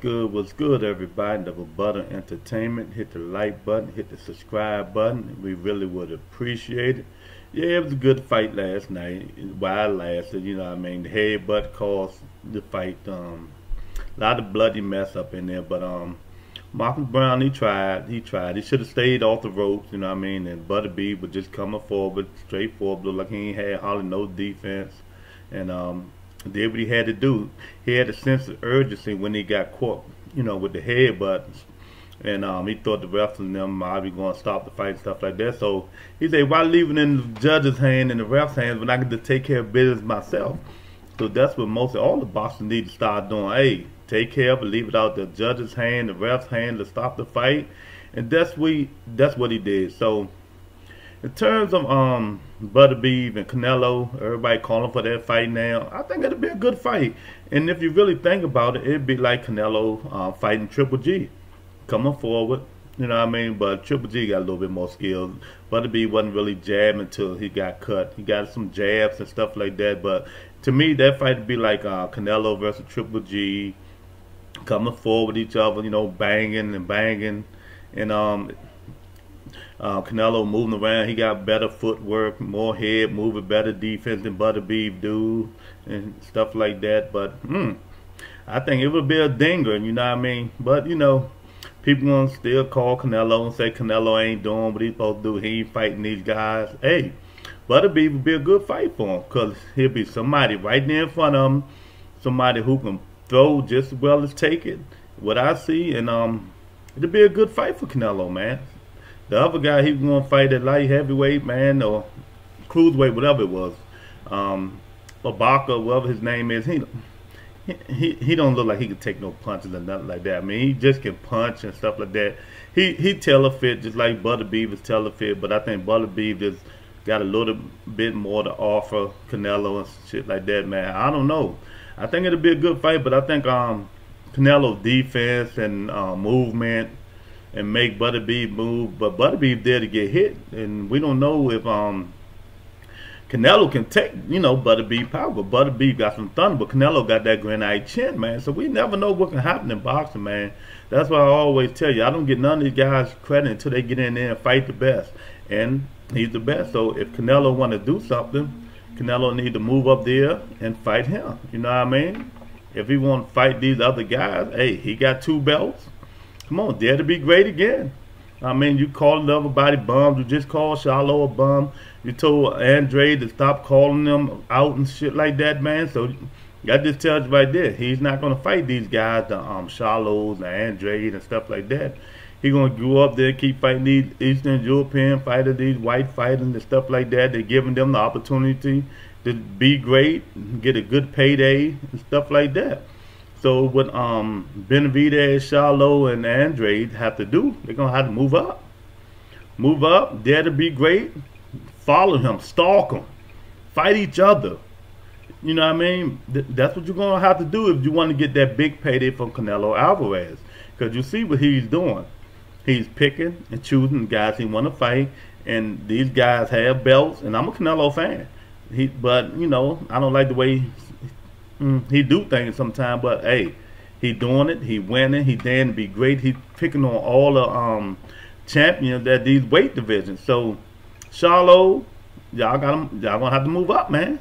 Good? What's good, everybody? The Rebuttal Entertainment. Hit the like button, hit the subscribe button. We really would appreciate it. Yeah, it was a good fight last night. While it lasted, you know what I mean? The headbutt caused the fight. Um, a lot of bloody mess up in there, but um, Marcus Browne, he tried. He tried. He should have stayed off the ropes, you know what I mean? And Beterbiev was just coming forward, straight forward, like he ain't had hardly no defense. And um, did what he had to do. He had a sense of urgency when he got caught, you know, with the headbutts. And um, he thought the refs and them might be going to stop the fight and stuff like that. So he said, why leave it in the judge's hand and the ref's hands when I can just take care of business myself? So that's what most of all the boxers need to start doing. Hey, take care of it, leave it out the judge's hand, the ref's hand to stop the fight. And that's we that's what he did. So in terms of um Beterbiev and Canelo, everybody calling for that fight now. I think it'll be a good fight. And if you really think about it, it'd be like Canelo uh, fighting Triple G, coming forward. You know what I mean? But Triple G got a little bit more skills. Beterbiev wasn't really jabbing until he got cut. He got some jabs and stuff like that. But to me, that fight would be like uh, Canelo versus Triple G, coming forward with each other. You know, banging and banging, and um, uh, Canelo moving around, he got better footwork, more head moving, better defense than Beterbiev do, and stuff like that. But hmm, I think it would be a dinger, you know what I mean? But you know, people gonna still call Canelo and say Canelo ain't doing what he's supposed to do. He ain't fighting these guys. Hey, Beterbiev would be a good fight for him because he'll be somebody right there in front of him, somebody who can throw just as well as take it. What I see, and um, it'll be a good fight for Canelo, man. The other guy, he was going to fight at light heavyweight, man, or cruiserweight, whatever it was. Um, Obaka, whatever his name is, he he he don't look like he could take no punches or nothing like that. I mean, he just can punch and stuff like that. He he tell fit just like Beterbiev is tell fit, but I think Beterbiev just got a little bit more to offer Canelo and shit like that, man. I don't know. I think it'll be a good fight, but I think um Canelo's defense and uh, movement and make Beterbiev move. But Beterbiev there to get hit, and we don't know if um Canelo can take you know Beterbiev power. But Beterbiev got some thunder, but Canelo got that granite chin, man. So we never know what can happen in boxing, man. That's why I always tell you I don't get none of these guys credit until they get in there and fight the best, and he's the best. So if Canelo want to do something. Canelo need to move up there and fight him. You know what I mean? If he want to fight these other guys, hey, he got two belts. Come on, dare to be great again. I mean, you called everybody bums. You just called Charlo a bum. You told Andre to stop calling them out and shit like that, man. So that just tells you right there, he's not going to fight these guys, the um, Charlos, the Andre, and stuff like that. He's going to go up there, keep fighting these Eastern European fighters, these white fighters, and stuff like that. They're giving them the opportunity to be great, get a good payday, and stuff like that. So what um Benavidez, Charlo, and Andre have to do, they're gonna have to move up. Move up, dare to be great, follow him, stalk him, fight each other. You know what I mean? Th that's what you're gonna have to do if you want to get that big payday from Canelo Alvarez. Because you see what he's doing. He's picking and choosing guys he want to fight, and these guys have belts. And I'm a Canelo fan. He, but you know, I don't like the way Mm, he do things sometimes, but hey, he doing it. He winning. He to be great. He picking on all the um, champions that these weight divisions. So, Charlo, y'all got him. Y'all gonna have to move up, man.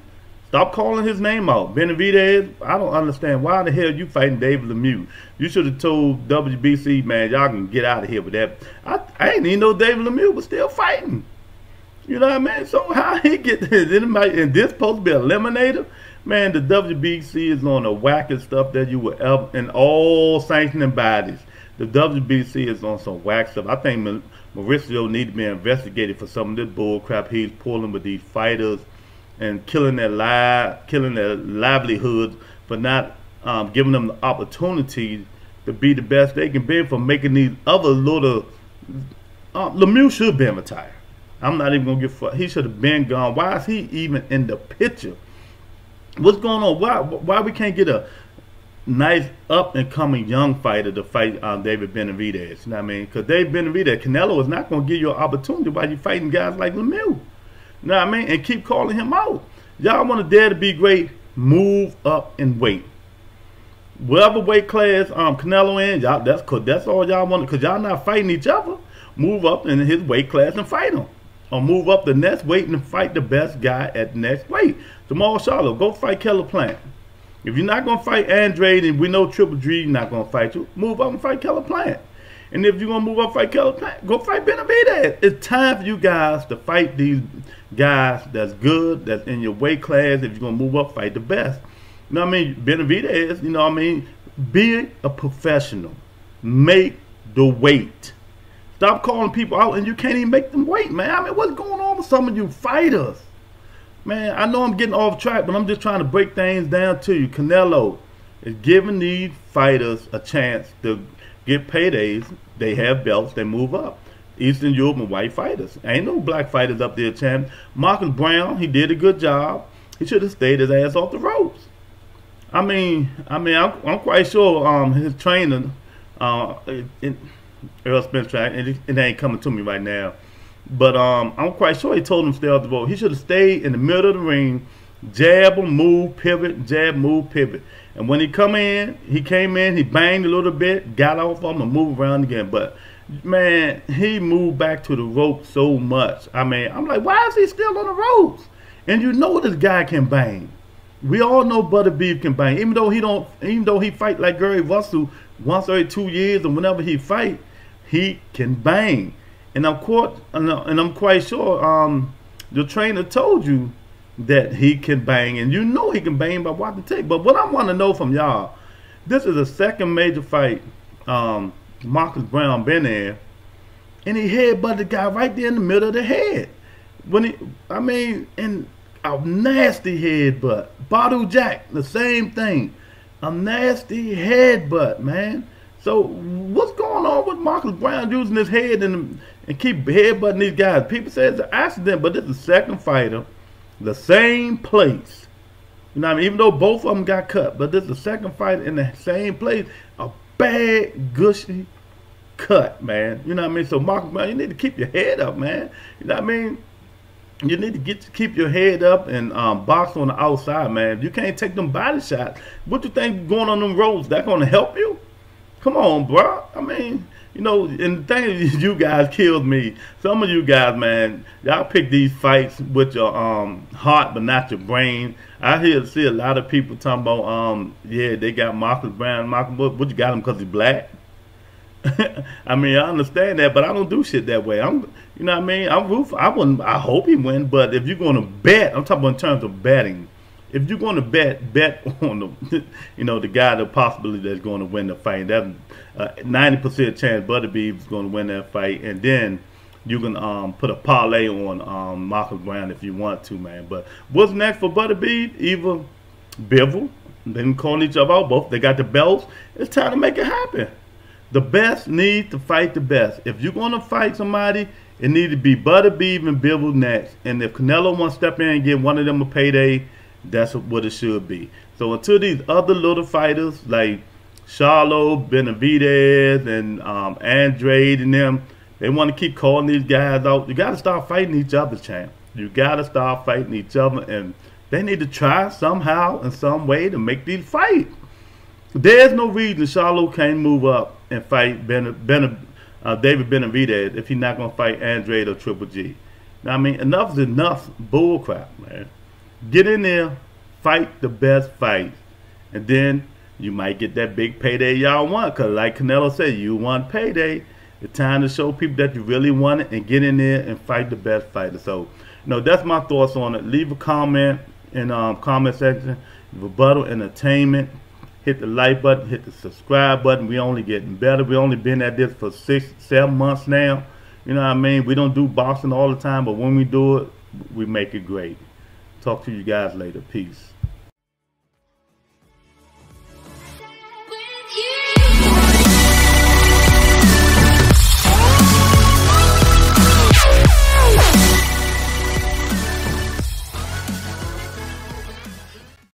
Stop calling his name out. Benavidez, I don't understand why the hell you fighting David Lemieux. You should have told WBC, man, y'all can get out of here with that. I, I ain't even know David Lemieux was still fighting. You know what I mean? So how he get this? Anybody, and this supposed to be eliminator? Man, the WBC is on the wackest stuff that you will ever, in all sanctioning bodies. The WBC is on some whack stuff. I think Mauricio needs to be investigated for some of this bull crap he's pulling with these fighters and killing their life, killing their livelihoods, for not um, giving them the opportunity to be the best they can be for making these other little. Uh, Lemieux should be retired. I'm not even gonna get. He should have been gone. Why is he even in the picture? What's going on? Why why we can't get a nice up and coming young fighter to fight um, David Benavidez? You know what I mean? Because David Benavidez, Canelo is not going to give you an opportunity while you're fighting guys like Lemieux. You know what I mean? And keep calling him out. Y'all want to dare to be great? Move up and wait. whatever weight class um Canelo in, y'all that's that's all y'all want because y'all not fighting each other. Move up in his weight class and fight him. Or move up the next weight and fight the best guy at next weight. Jermall Charlo, go fight Caleb Plant. If you're not gonna fight Andrade and we know Triple G not gonna fight you, move up and fight Caleb Plant. And if you're gonna move up and fight Caleb Plant, go fight Benavidez. It's time for you guys to fight these guys that's good, that's in your weight class. If you're gonna move up, fight the best. You know what I mean? Benavidez, you know what I mean? Be a professional. Make the weight. Stop calling people out and you can't even make them wait, man. I mean, what's going on with some of you fighters? Man, I know I'm getting off track, but I'm just trying to break things down to you. Canelo is giving these fighters a chance to get paydays. They have belts, they move up. Eastern Europe and white fighters. Ain't no black fighters up there, champ. Marcus Browne, he did a good job. He should have stayed his ass off the ropes. I mean, I mean, I'm, I'm quite sure um, his trainer, uh, it, Errol Spence track, and it, ain't coming to me right now. But um, I'm quite sure he told him to stay off the rope. He should have stayed in the middle of the ring, jab him, move, pivot, jab, move, pivot. And when he come in, he came in, he banged a little bit, got off of him, and moved around again. But man, he moved back to the rope so much. I mean, I'm like, why is he still on the ropes? And you know this guy can bang. We all know Beterbiev can bang, even though he don't, even though he fight like Gary Russell once every two years, and whenever he fight, he can bang. And I'm quite, and I'm quite sure um, the trainer told you that he can bang, and you know he can bang by watching tape. But what I want to know from y'all, this is the second major fight um, Marcus Browne been there, and he headbutted the guy right there in the middle of the head. When he, I mean, and a nasty headbutt. Badou Jack, the same thing. A nasty headbutt, man. So what's going on with Marcus Browne using his head and and keep headbutting these guys? People say it's an accident, but it's the second fighter, the same place. You know, I mean, even though both of them got cut, but this is the second fight in the same place. A bad, gushy cut, man. You know what I mean? So Marcus Browne, you need to keep your head up, man. You know what I mean? you need to get keep your head up and um, box on the outside, man. You can't take them body shots, what you think going on them roads that gonna help you? Come on, bro. I mean, you know, and the thing is, you guys killed me. Some of you guys, man, y'all pick these fights with your um heart, but not your brain. I hear see a lot of people talking about, um, yeah, they got Marcus Browne, Marcus, what, you got him because he's black? I mean, I understand that, but I don't do shit that way. I'm, you know what I mean? I'm roof. I wouldn't. I hope he win, but if you're going to bet, I'm talking about in terms of betting. If you're going to bet, bet on the, you know, the guy, the possibility that's going to win the fight. That's ninety percent chance Beterbiev is going to win that fight, and then you can um, put a parlay on um, Marcus Browne if you want to, man. But what's next for Beterbiev? Either Bivol, they calling each other out. Both they got the belts. It's time to make it happen. The best need to fight the best. If you're going to fight somebody, it needs to be Beterbiev and Bivol next. And if Canelo wants to step in and give one of them a payday, that's what it should be. So until these other little fighters like Charlo, Benavidez, and um, Andrade and them, they want to keep calling these guys out. You got to start fighting each other, champ. You got to start fighting each other. And they need to try somehow in some way to make these fight. There's no reason Charlo can't move up and fight ben, ben, uh, David Benavidez if he's not going to fight Andrade or Triple G. Now, I mean, enough is enough bullcrap, man. Get in there, fight the best fight, and then you might get that big payday y'all want. Because like Canelo said, you want payday. It's time to show people that you really want it and get in there and fight the best fighter. So, you know, that's my thoughts on it. Leave a comment in um, comment section. Rebuttal Entertainment hit the like button, hit the subscribe button. We only getting better. We only been at this for six, seven months now. You know what I mean? We don't do boxing all the time, but when we do it, we make it great. Talk to you guys later. Peace.